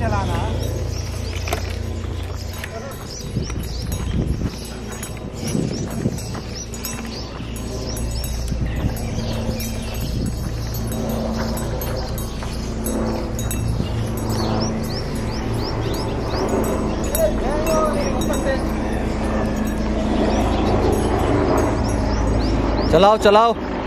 चलाना। चलाओ चलाओ।